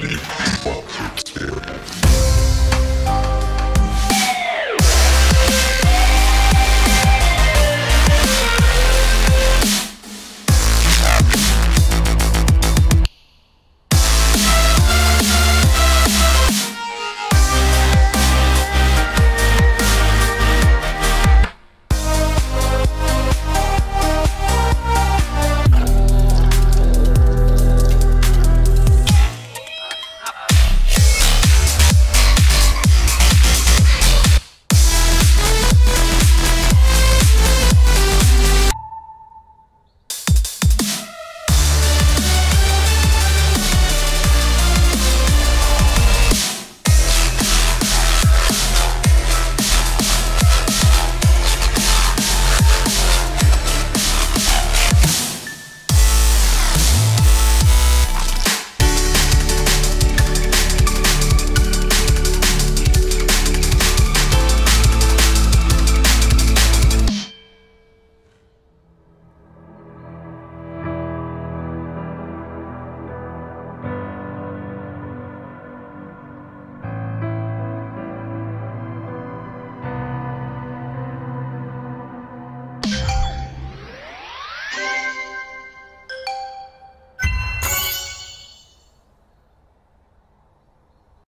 City Beatboxer Tales.